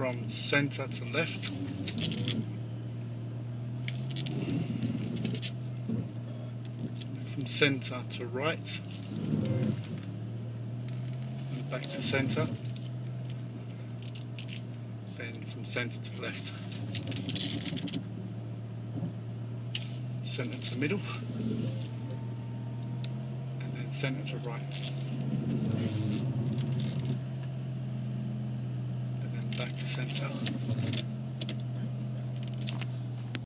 from centre to left. From centre to right. And back to centre. Then from centre to left. Centre to middle. And then centre to right. To centre.